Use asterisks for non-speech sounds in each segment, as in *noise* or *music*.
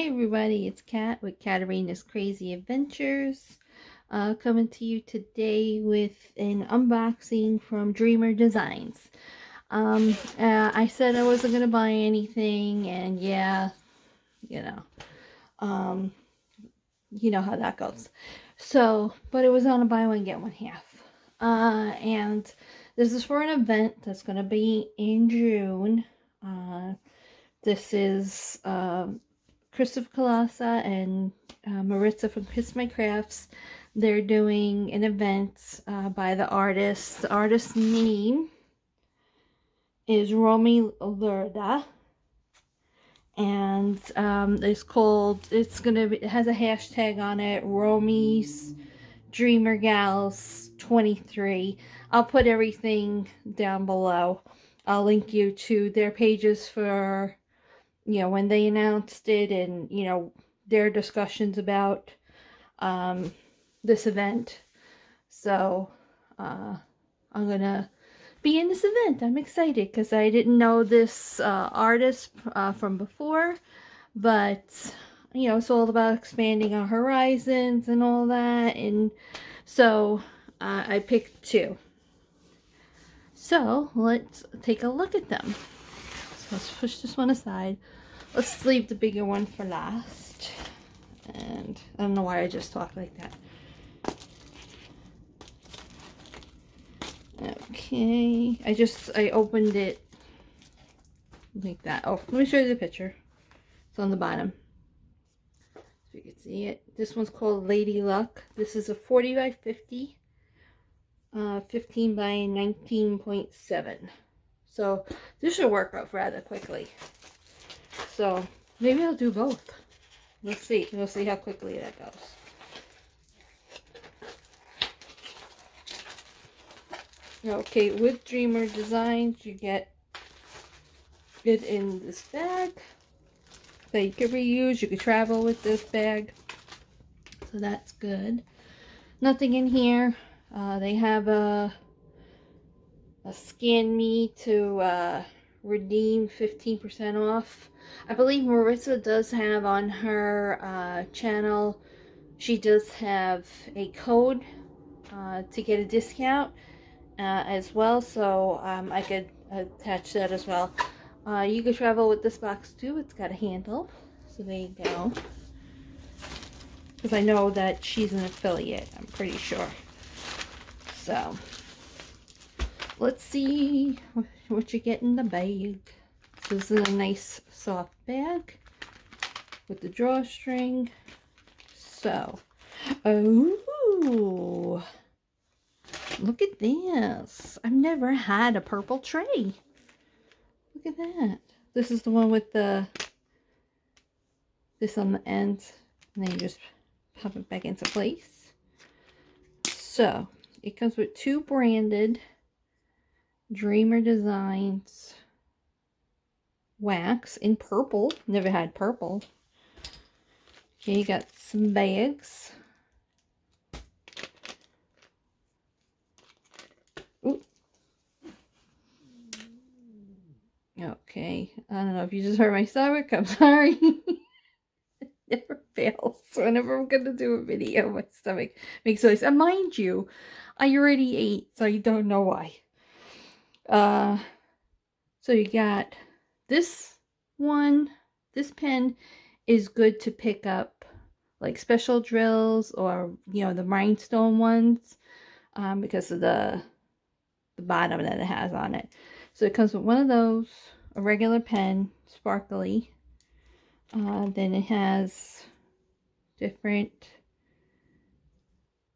Hey everybody, it's Kat with Katerina's Krazy Adventures. Uh, coming to you today with an unboxing from Dreamer Designs. Um, uh, I said I wasn't going to buy anything and yeah, you know, um, you know how that goes. So, but it was on a buy one get one half. Uh, and this is for an event that's going to be in June. Uh, this is, um, Christopher Kalasa and uh, Maritza from Kiss My Crafts. They're doing an event uh, by the artist. The artist's name is Romi Lerda. And um, it's called, it's gonna be, it has a hashtag on it, Romi's Dreamer Gals 23. I'll put everything down below. I'll link you to their pages for you know, when they announced it and, you know, their discussions about um, this event. So, uh, I'm going to be in this event. I'm excited because I didn't know this uh, artist uh, from before, but, you know, it's all about expanding our horizons and all that. And so uh, I picked two. So let's take a look at them. So let's push this one aside. Let's leave the bigger one for last. And I don't know why I just talk like that. Okay, I just, I opened it like that. Oh, let me show you the picture. It's on the bottom. So you can see it. This one's called Lady Luck. This is a 40 by 50. Uh, 15 by 19.7. So this should work out rather quickly. So maybe I'll do both. Let's see. We'll see how quickly that goes. Okay, with Dreamer Designs, you get it in this bag that you can reuse. You can travel with this bag. So that's good. Nothing in here. Uh, they have a, a scan me to uh, redeem 15% off. I believe Maritza does have on her uh, channel, she does have a code uh, to get a discount uh, as well. So um, I could attach that as well. Uh, you could travel with this box too. It's got a handle. So there you go. Because I know that she's an affiliate. I'm pretty sure. So let's see what you get in the bag. This is a nice soft bag with the drawstring. So, oh, look at this. I've never had a purple tray. Look at that. This is the one with the, this on the end, and then you just pop it back into place. So, it comes with two branded Dreamer Designs wax in purple. Never had purple. Okay, you got some bags. Okay, I don't know if you just heard my stomach. I'm sorry. it *laughs* never fails. Whenever I'm going to do a video, my stomach makes noise. And mind you, I already ate, so I don't know why. Uh, so you got this one, this pen is good to pick up like special drills or, you know, the rhinestone ones um, because of the, the bottom that it has on it. So it comes with one of those, a regular pen, sparkly. Uh, then it has different,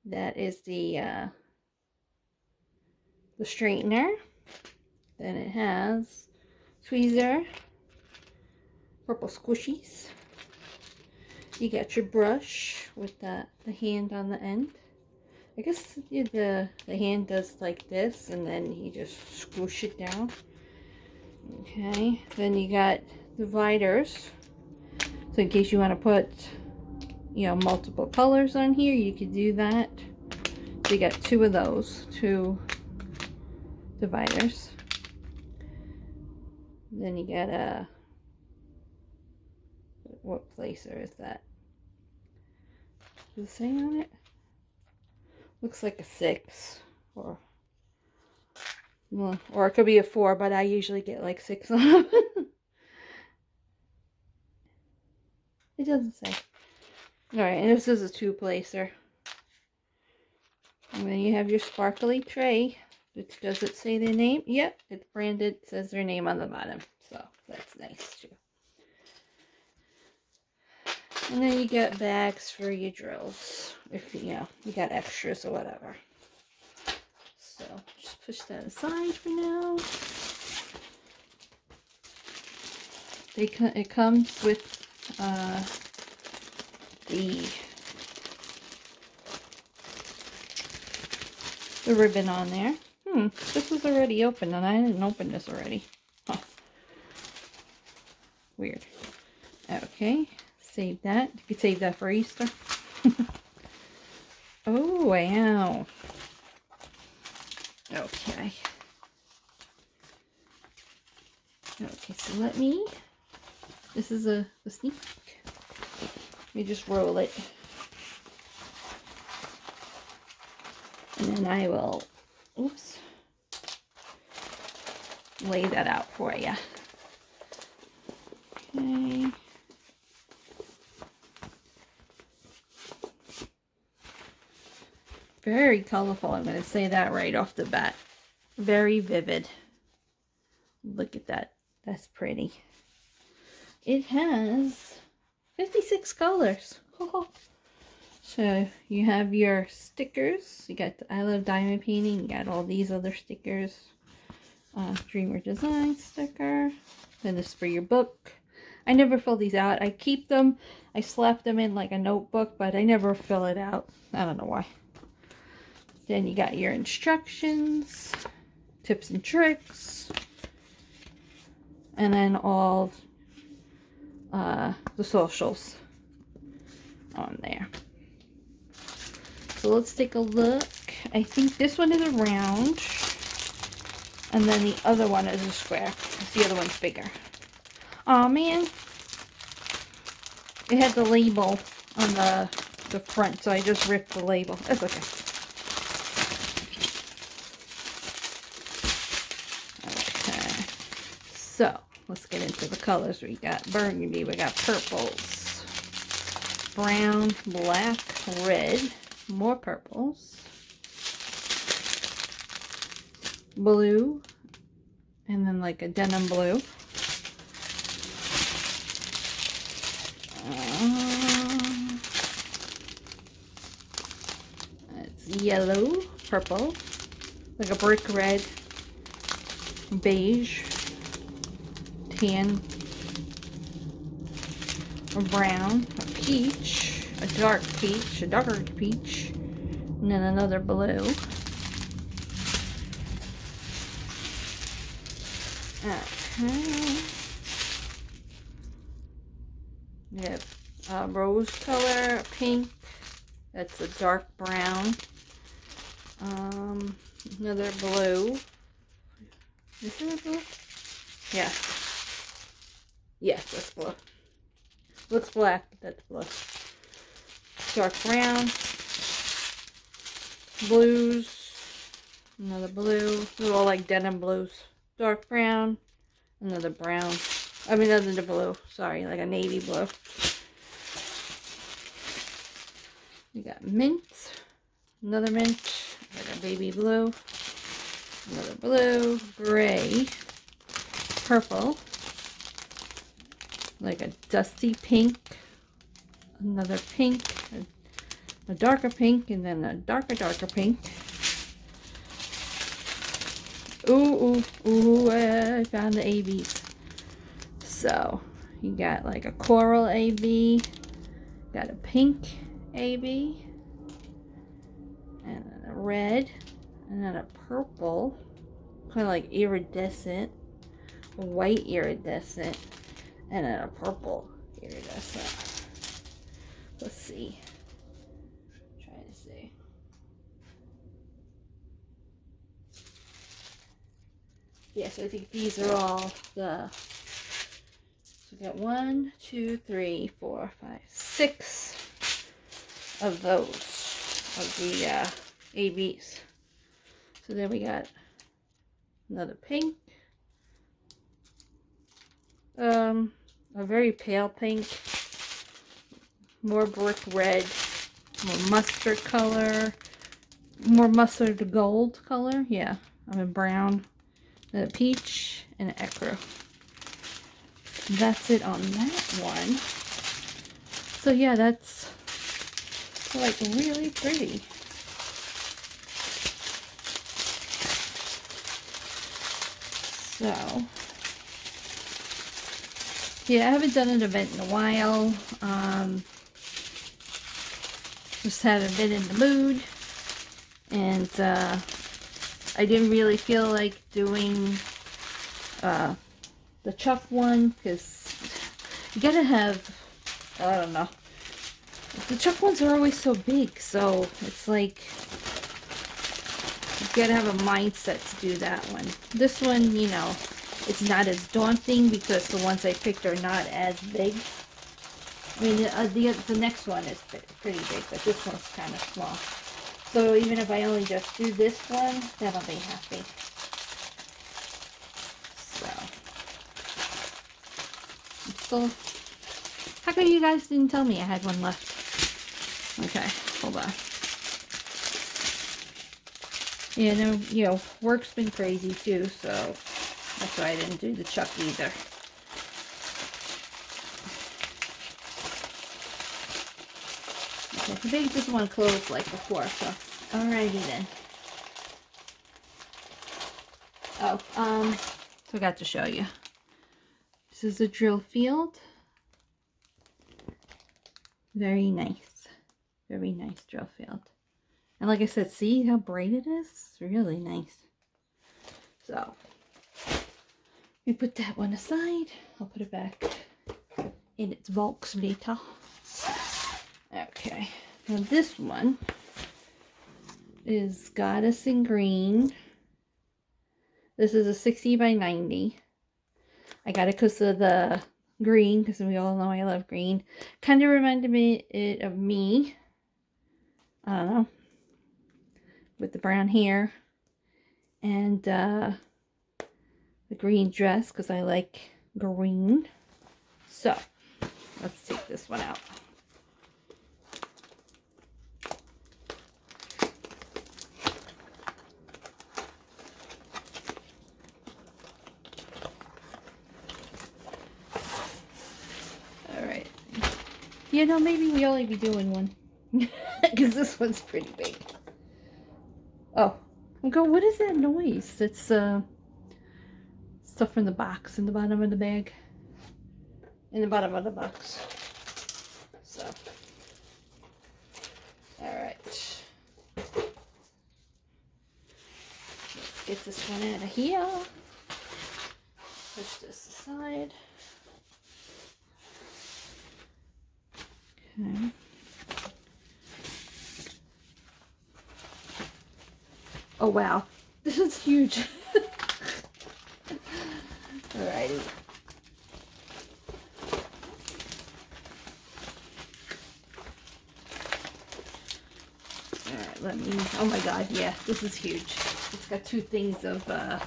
that is the, uh, the straightener. Then it has tweezer, purple squishies. You got your brush with the, the hand on the end. I guess the, the hand does like this and then you just squish it down. Okay, then you got dividers. So in case you want to put, you know, multiple colors on here, you could do that. So you got two of those, two dividers. Then you got a uh, what placer is that? Does it say on it? Looks like a six or well, or it could be a four, but I usually get like six *laughs* on them. it doesn't say. Alright, and this is a two placer. And then you have your sparkly tray. Which does it say their name? Yep, it's branded, says their name on the bottom. So that's nice too. And then you get bags for your drills. If you know, you got extras or whatever. So just push that aside for now. They it comes with uh, the the ribbon on there. Hmm, this was already open and I didn't open this already. Huh. Weird. Okay, save that. You could save that for Easter. *laughs* oh, wow. Okay. Okay, so let me, this is a, a sneak Let me just roll it. And then I will, oops, lay that out for you. Okay. Very colorful. I'm going to say that right off the bat. Very vivid. Look at that. That's pretty. It has 56 colors. *laughs* so you have your stickers. You got the I Love Diamond Painting. You got all these other stickers. Uh, Dreamer Design sticker. Then this for your book. I never fill these out. I keep them. I slap them in like a notebook, but I never fill it out. I don't know why. Then you got your instructions, tips and tricks, and then all uh, the socials on there. So let's take a look. I think this one is a round, and then the other one is a square. The other one's bigger. Oh man, it had the label on the the front, so I just ripped the label. That's okay. So, let's get into the colors. We got burgundy, we got purples, brown, black, red, more purples, blue, and then like a denim blue. Um, it's yellow, purple, like a brick red, beige, tan, a brown, a peach, a dark peach, a darker peach, and then another blue. Okay. Yep. Uh, rose color, pink. That's a dark brown. Um, another blue. Is it a blue? Yeah. Yes, that's blue. Looks black, but that's blue. Dark brown. Blues. Another blue. They're all like denim blues. Dark brown. Another brown. I mean, another blue. Sorry, like a navy blue. We got mint. Another mint. Like a baby blue. Another blue. Gray. Purple like a dusty pink, another pink, a, a darker pink, and then a darker, darker pink. Ooh, ooh, ooh, eh, I found the ABs. So, you got like a coral AB, got a pink AB, and a red, and then a purple, kind of like iridescent, white iridescent, and then a purple iridescent. Let's see. trying to see. Yes, I think these are all the So we got one, two, three, four, five, six of those, of the uh, ABs. So then we got another pink. Um, a very pale pink. More brick red. More mustard color. More mustard gold color. Yeah, I mean brown. A peach and an ecru. That's it on that one. So yeah, that's like really pretty. So, yeah, I haven't done an event in a while. Um, just haven't been in the mood. And uh, I didn't really feel like doing uh, the Chuck one because you gotta have, I don't know. The Chuck ones are always so big, so it's like you gotta have a mindset to do that one. This one, you know, it's not as daunting because the ones I picked are not as big. I mean, uh, the, the next one is pretty big, but this one's kind of small. So even if I only just do this one, then I'll be happy. So. So, how come you guys didn't tell me I had one left? Okay, hold on. Yeah, no, you know, work's been crazy too, so that's why I didn't do the chuck either. Okay, I think this one closed like before, so alrighty then. Oh, um, forgot to show you. This is a drill field. Very nice. Very nice drill field. And like I said, see how bright it is? It's really nice. So, we put that one aside. I'll put it back in its box later. Okay, now this one is Goddess in Green. This is a 60 by 90. I got it because of the green, because we all know I love green. Kind of reminded me it of me. I don't know with the brown hair and uh, the green dress because I like green. So, let's take this one out. Alright. You know, maybe we only be doing one. *laughs* Because this one's pretty big. Oh, go, what is that noise? It's uh, stuff from the box in the bottom of the bag. In the bottom of the box. So, alright. Let's get this one out of here. Push this aside. Okay. Oh, wow. *laughs* This is huge. *laughs* Alrighty. Alright, let me, oh my god, yeah, this is huge. It's got two things of, uh,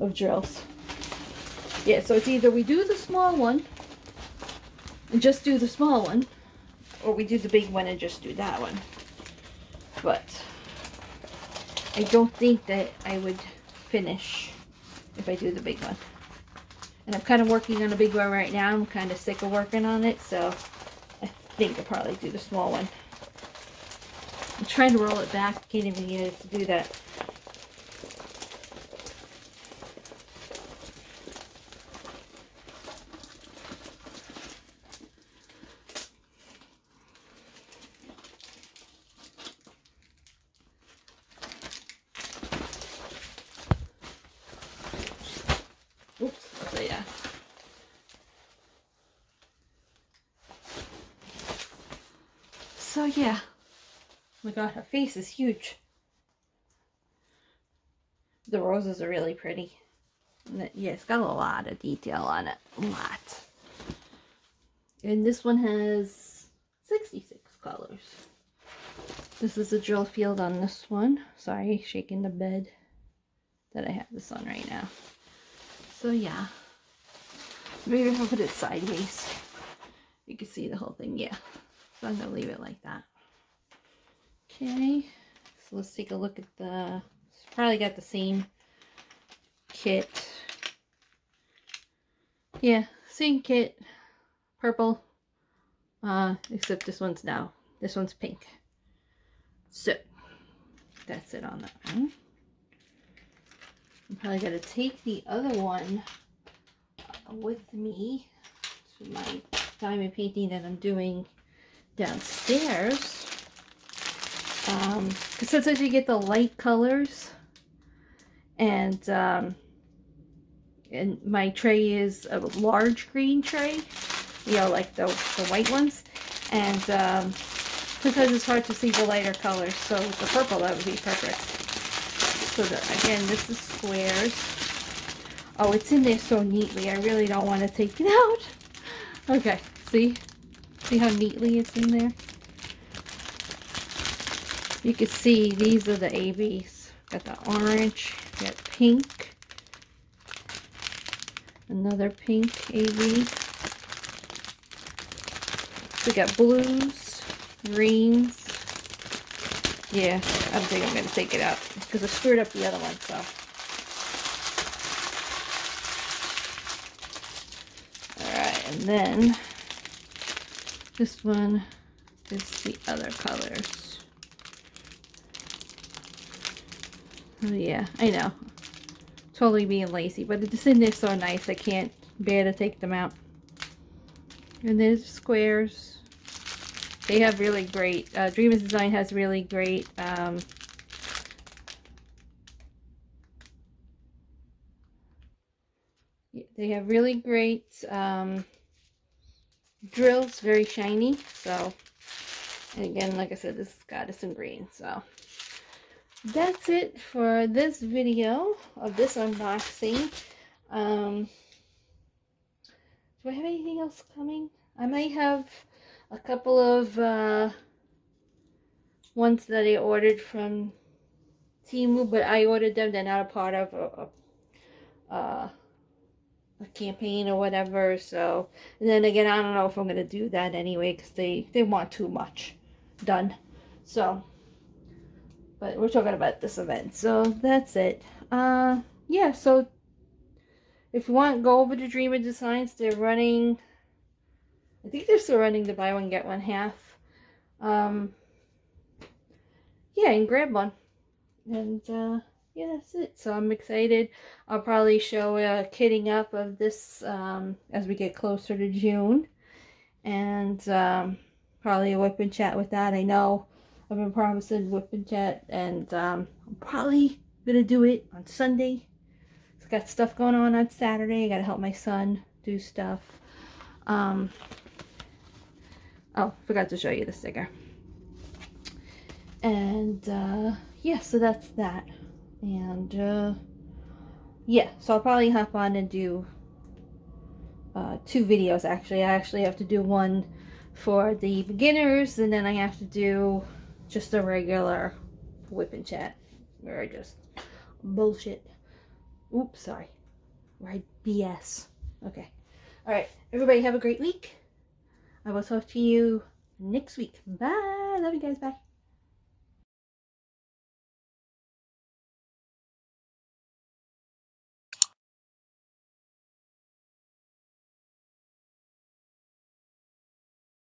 of drills. Yeah, so it's either we do the small one, just do the small one, or we do the big one and just do that one but I don't think that I would finish if I do the big one. And I'm kind of working on a big one right now. I'm kind of sick of working on it, so I think I'll probably do the small one. I'm trying to roll it back. Can't even get it to do that. So yeah. Oh my god, her face is huge. The roses are really pretty. yeah, it's got a lot of detail on it. A lot. And this one has 66 colors. This is the drill field on this one. Sorry, shaking the bed that I have this on right now. So yeah. Maybe if I put it sideways, you can see the whole thing. Yeah. So I'm going to leave it like that. Okay. So let's take a look at the... Probably got the same kit. Yeah, same kit. Purple. Uh, except this one's now. This one's pink. So, that's it on that one. I'm probably going to take the other one with me to my diamond painting that I'm doing downstairs. Um, sometimes you get the light colors and um, and my tray is a large green tray, you know, like the, the white ones. And um, it's hard to see the lighter colors, so the purple, that would be perfect. So the, again, this is squares. Oh, it's in there so neatly. I really don't want to take it *laughs* out. Okay, see? See how neatly it's in there? You can see these are the ABs. Got the orange, got pink, another pink AB. We got blues, greens. Yeah, I think I'm going to take it out because I screwed up the other one, so. Alright, and then this one is the other colors. Oh yeah, I know. Totally being lazy, but in there so nice I can't bear to take them out. And there's squares. They have really great, uh, Dreamers Design has really great um, they have really great um, drills, very shiny. So, and again, like I said, this is Goddess Green. So, that's it for this video of this unboxing. Um, do I have anything else coming? I may have a couple of uh, ones that I ordered from Temu, but I ordered them. They're not a part of a, a, a, a campaign or whatever. So, and then again, I don't know if I'm going to do that anyway because they, they want too much done. So, but we're talking about this event. So, that's it. Uh, yeah, so if you want, go over to Dreamer Designs. They're running I think they're still running the buy one, get one half. Um, yeah, and grab one. And, uh, yeah, that's it. So I'm excited. I'll probably show a kitting up of this um, as we get closer to June. And um, probably a whip and chat with that. I know I've been promising whip and chat. And um, I'm probably going to do it on Sunday. It's got stuff going on on Saturday. I got to help my son do stuff. Um, Oh, forgot to show you the sticker. And, uh, yeah, so that's that. And, uh, yeah, so I'll probably hop on and do uh, two videos, actually. I actually have to do one for the beginners, and then I have to do just a regular whip and chat, where I just bullshit. Oops, sorry. I BS. Okay. Alright, everybody have a great week. I will talk to you next week. Bye. Love you guys. Bye.